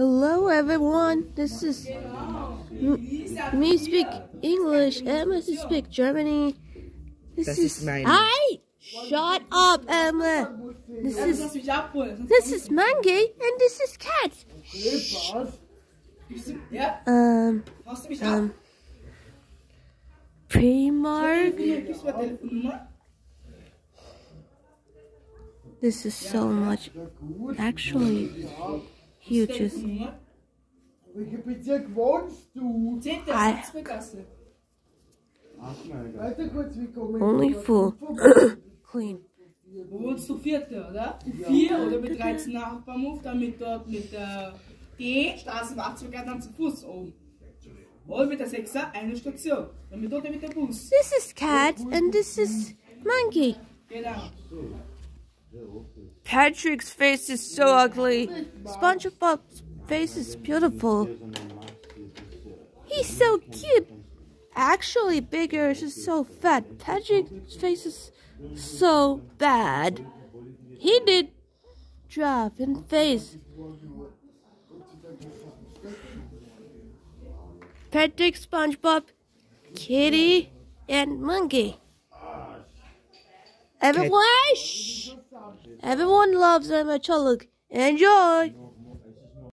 Hello everyone, this is me speak English, Emma speak Germany. This, Das is ist meine. Hi! Shut up, Emma. This is this is Mangi and this is Cat. Um hast du mich um Primark. Gibst du mal Telefonnummer? This is so much actually huge. Bezirk wohnst du? Zehnte, Ei. siebte Klasse. Warte kurz, wie kommen Only full clean. Wo wohnst du? Vierte, oder? Vier oder mit 13 nach Hauptbahnhof, damit dort mit der D, Straßenbachzug, dann zu Fuß oben. Oder mit der 6er eine Station. Damit dort mit der Bus. This is Cat and this is Monkey. Genau. Patrick's face is so ugly. SpongeBob's face is beautiful. He's so cute. Actually, Bigger is so fat. Patrick's face is so bad. He did drop in face. Patrick, SpongeBob, Kitty, and Monkey. Everyone, shh. Everyone loves Emma Çalık. Enjoy.